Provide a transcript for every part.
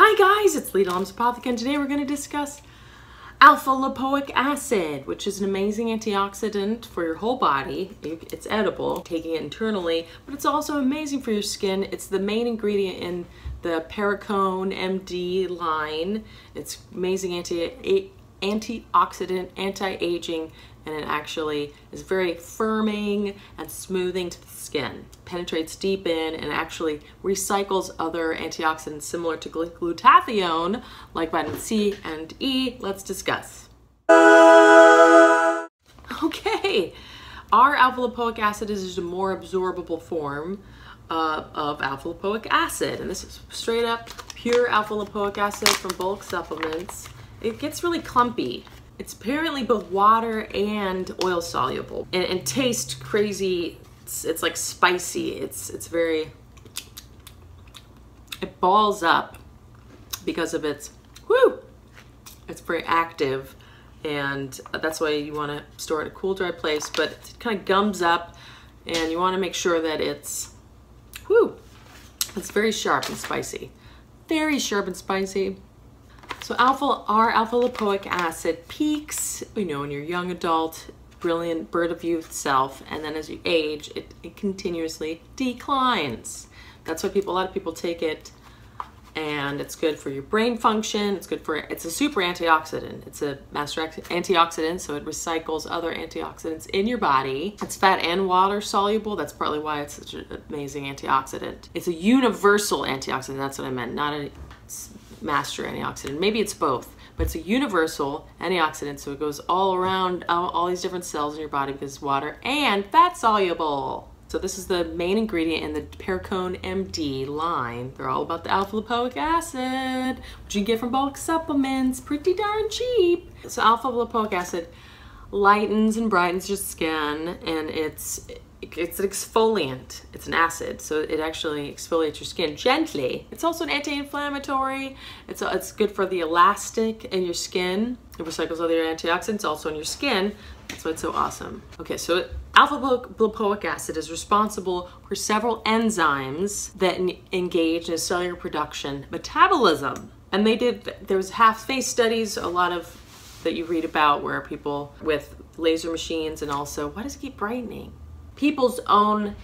Hi guys, it's Leda Lum's Apothec and today we're going to discuss alpha lipoic acid, which is an amazing antioxidant for your whole body. It's edible, taking it internally, but it's also amazing for your skin. It's the main ingredient in the Perricone MD line. It's amazing anti antioxidant, anti-aging, and it actually is very firming and smoothing to the skin. Penetrates deep in and actually recycles other antioxidants similar to glutathione, like vitamin C and E. Let's discuss. Okay, R alpha lipoic acid is just a more absorbable form uh, of alpha lipoic acid, and this is straight up pure alpha lipoic acid from bulk supplements it gets really clumpy. It's apparently both water and oil soluble and, and taste crazy. It's, it's like spicy. It's, it's very, it balls up because of its, whoo, it's very active and that's why you want to store it in a cool dry place but it kind of gums up and you want to make sure that it's whoo it's very sharp and spicy very sharp and spicy so alpha, our alpha lipoic acid peaks, you know, in your young adult, brilliant bird of youth self, and then as you age, it, it continuously declines. That's why people, a lot of people take it and it's good for your brain function. It's good for, it's a super antioxidant. It's a master antioxidant, so it recycles other antioxidants in your body. It's fat and water soluble. That's partly why it's such an amazing antioxidant. It's a universal antioxidant. That's what I meant, not a master antioxidant. Maybe it's both, but it's a universal antioxidant, so it goes all around all, all these different cells in your body because it's water and fat soluble. So this is the main ingredient in the Perricone MD line. They're all about the alpha lipoic acid, which you can get from bulk supplements, pretty darn cheap. So alpha lipoic acid lightens and brightens your skin and it's it's an exfoliant. It's an acid, so it actually exfoliates your skin gently. It's also an anti-inflammatory. It's, uh, it's good for the elastic in your skin. It recycles other antioxidants also in your skin. That's why it's so awesome. Okay, so alpha lipoic acid is responsible for several enzymes that engage in cellular production metabolism. And they did, there was half-face studies, a lot of that you read about where people with laser machines and also, why does it keep brightening? People's own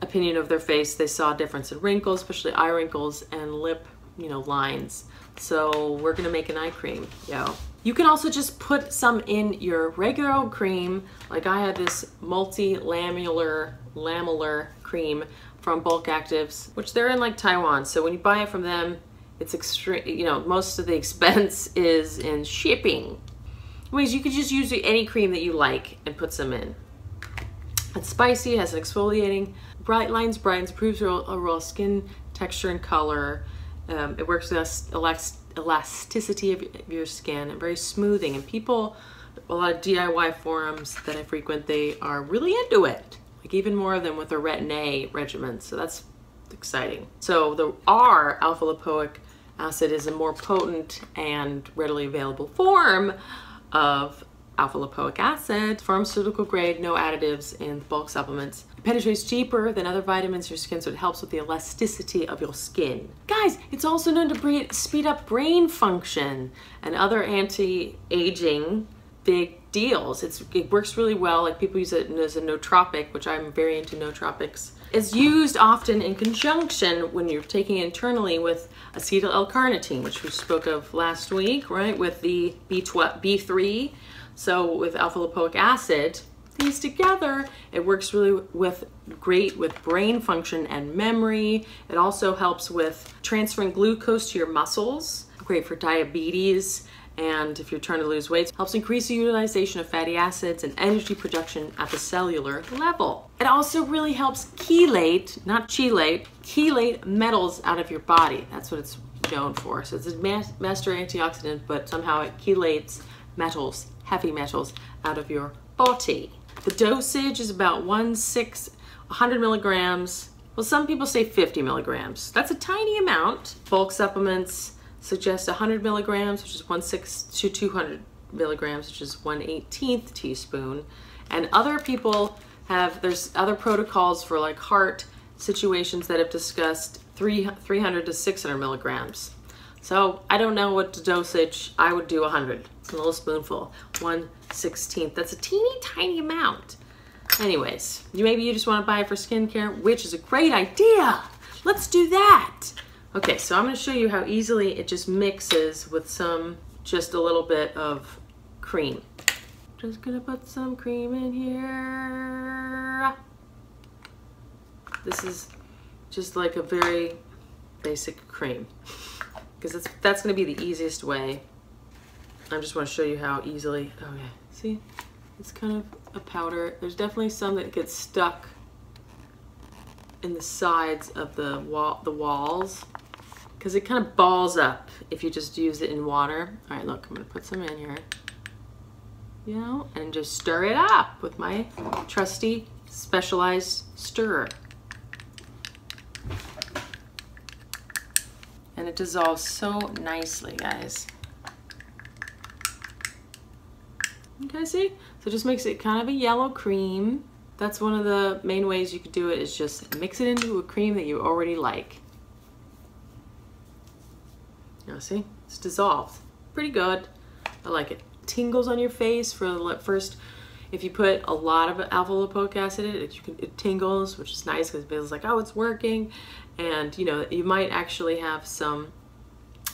opinion of their face, they saw a difference in wrinkles, especially eye wrinkles and lip, you know, lines. So we're gonna make an eye cream, yo. You can also just put some in your regular old cream. Like I had this multi-lamellar lamellar cream from Bulk Actives, which they're in like Taiwan. So when you buy it from them, it's extreme, you know, most of the expense is in shipping. Anyways, you could just use any cream that you like and put some in. It's spicy, has exfoliating, bright lines, brightens, improves overall skin texture and color. Um, it works with elasticity of your skin and very smoothing. And people, a lot of DIY forums that I frequent, they are really into it. Like even more than with the Retin-A regimen. So that's exciting. So the R alpha lipoic acid is a more potent and readily available form of alpha lipoic acid, pharmaceutical grade, no additives in bulk supplements. It penetrates deeper than other vitamins in your skin, so it helps with the elasticity of your skin. Guys, it's also known to speed up brain function and other anti-aging big deals. It's, it works really well, like people use it as a nootropic, which I'm very into nootropics. It's used often in conjunction when you're taking internally with acetyl L-carnitine, which we spoke of last week, right, with the B12, B3 so with alpha lipoic acid, these together, it works really with great with brain function and memory. It also helps with transferring glucose to your muscles, great for diabetes, and if you're trying to lose weight, helps increase the utilization of fatty acids and energy production at the cellular level. It also really helps chelate, not chelate, chelate metals out of your body. That's what it's known for. So it's a master antioxidant, but somehow it chelates metals heavy metals out of your body. The dosage is about one six, 100 milligrams. Well, some people say 50 milligrams. That's a tiny amount. Bulk supplements suggest 100 milligrams, which is one six to 200 milligrams, which is 1 18th teaspoon. And other people have, there's other protocols for like heart situations that have discussed three, 300 to 600 milligrams. So I don't know what dosage. I would do 100. It's a little spoonful. 1 16th. That's a teeny tiny amount. Anyways, you maybe you just want to buy it for skincare, which is a great idea. Let's do that. Okay, so I'm going to show you how easily it just mixes with some, just a little bit of cream. Just gonna put some cream in here. This is just like a very basic cream because that's, that's gonna be the easiest way. I just wanna show you how easily, okay, see? It's kind of a powder. There's definitely some that gets stuck in the sides of the wall, the walls because it kind of balls up if you just use it in water. All right, look, I'm gonna put some in here you know, and just stir it up with my trusty specialized stirrer. And it dissolves so nicely, guys. Okay, see? So just makes it kind of a yellow cream. That's one of the main ways you could do it is just mix it into a cream that you already like. Now see, it's dissolved. Pretty good. I like it tingles on your face for the first if you put a lot of alpha lipoic acid in it, can, it tingles, which is nice because it feels like, oh, it's working. And, you know, you might actually have some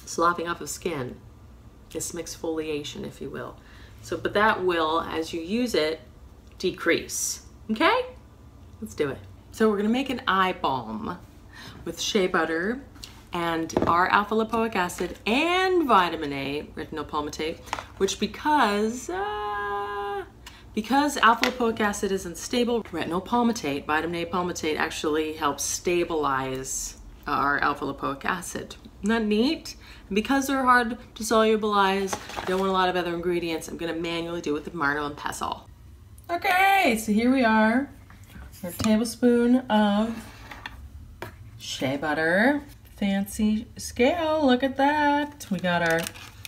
sloughing off of skin. This exfoliation, if you will. So, but that will, as you use it, decrease. Okay? Let's do it. So we're gonna make an eye balm with shea butter and our alpha lipoic acid and vitamin A, retinol palmitate, which because, uh, because alpha lipoic acid is unstable, retinol palmitate, vitamin A palmitate actually helps stabilize our alpha lipoic acid. Isn't that neat? Because they're hard to solubilize, don't want a lot of other ingredients, I'm gonna manually do it with the marble and pestle. Okay, so here we are. A tablespoon of shea butter fancy scale. Look at that. We got our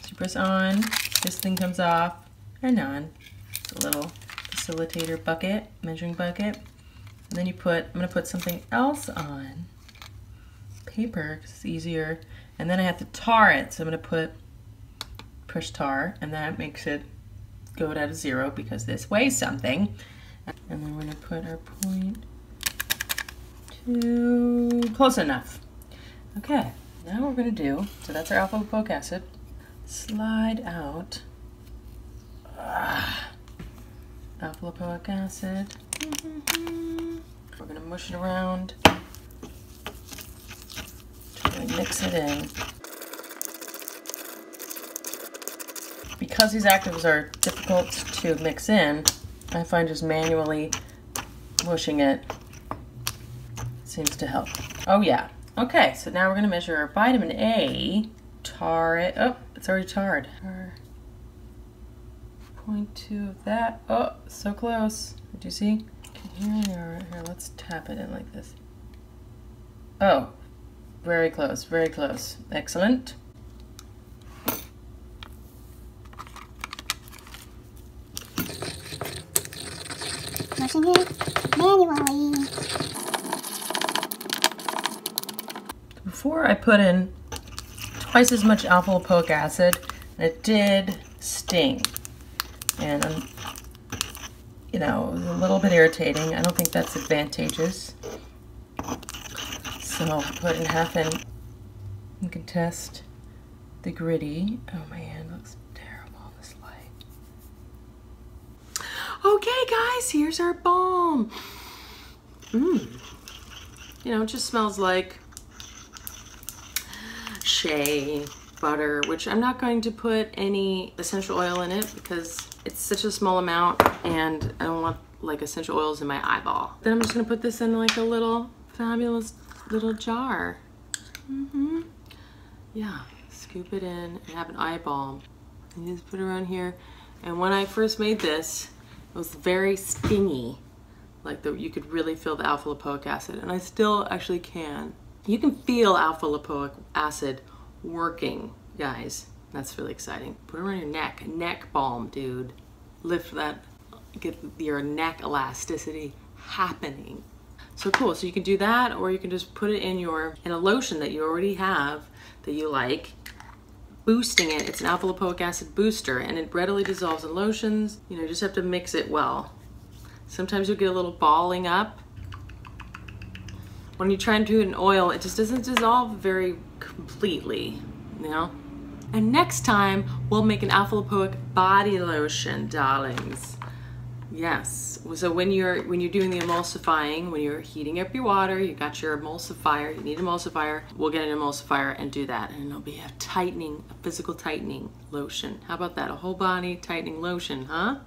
supers on. This thing comes off and on. It's a little facilitator bucket, measuring bucket. And then you put, I'm gonna put something else on. Paper, because it's easier. And then I have to tar it. So I'm gonna put push tar, and that makes it go down to zero because this weighs something. And then we're gonna put our point to close enough. Okay, now we're gonna do, so that's our alpha lipoic acid, slide out alpha lipoic acid. We're gonna mush it around, to mix it in. Because these actives are difficult to mix in, I find just manually mushing it seems to help. Oh yeah, Okay, so now we're going to measure vitamin A. Tar it. Oh, it's already tarred. Tar. Point two of that. Oh, so close. Do you see? Here we are. Here, let's tap it in like this. Oh, very close, very close. Excellent. Before I put in twice as much alpha lipoic acid, it did sting. And, um, you know, a little bit irritating. I don't think that's advantageous. So I'll put in half in. You can test the gritty. Oh, my hand looks terrible in this light. Okay, guys, here's our balm. Mmm. You know, it just smells like shea butter, which I'm not going to put any essential oil in it because it's such a small amount and I don't want like essential oils in my eyeball. Then I'm just gonna put this in like a little fabulous little jar. Mm -hmm. Yeah, scoop it in and have an eye balm. And just put it around here. And when I first made this, it was very stingy. Like the, you could really feel the alpha lipoic acid and I still actually can. You can feel alpha lipoic acid working, guys. That's really exciting. Put it around your neck, neck balm, dude. Lift that, get your neck elasticity happening. So cool, so you can do that or you can just put it in your, in a lotion that you already have that you like boosting it. It's an alpha lipoic acid booster and it readily dissolves in lotions. You know, you just have to mix it well. Sometimes you'll get a little balling up. When you try and do it in oil, it just doesn't dissolve very completely, you know? And next time, we'll make an alpha lipoic body lotion, darlings. Yes. So when you're when you're doing the emulsifying, when you're heating up your water, you got your emulsifier, you need emulsifier, we'll get an emulsifier and do that. And it'll be a tightening, a physical tightening lotion. How about that? A whole body tightening lotion, huh?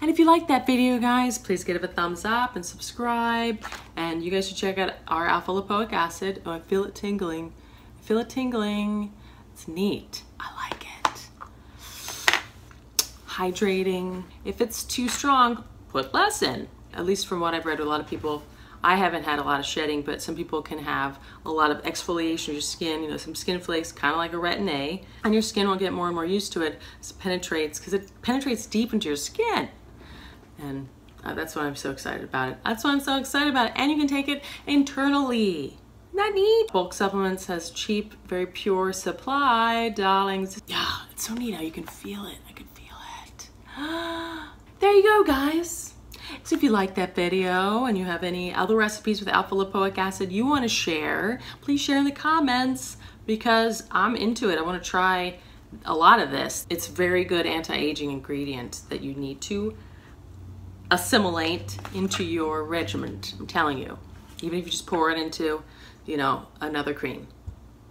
And if you like that video, guys, please give it a thumbs up and subscribe. And you guys should check out our alpha lipoic acid. Oh, I feel it tingling. I feel it tingling. It's neat. I hydrating. If it's too strong, put less in. At least from what I've read, a lot of people, I haven't had a lot of shedding, but some people can have a lot of exfoliation of your skin, you know, some skin flakes, kind of like a retin A, and your skin will get more and more used to it as it penetrates, because it penetrates deep into your skin. And uh, that's why I'm so excited about it. That's why I'm so excited about it. And you can take it internally. Not neat. Bulk Supplements has cheap, very pure supply, darlings. Yeah, it's so neat how you can feel it. I can there you go, guys. So if you like that video and you have any other recipes with alpha lipoic acid you want to share, please share in the comments because I'm into it. I want to try a lot of this. It's very good anti-aging ingredient that you need to assimilate into your regimen. I'm telling you. Even if you just pour it into, you know, another cream.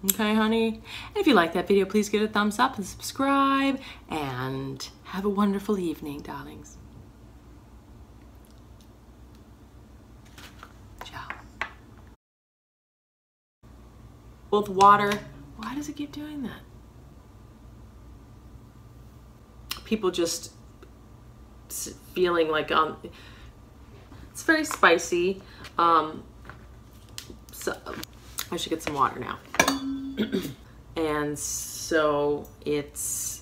Okay, honey? And if you like that video, please give it a thumbs up and subscribe. And have a wonderful evening, darlings. Ciao. With water. Why does it keep doing that? People just feeling like um, it's very spicy. Um, so I should get some water now. and so it's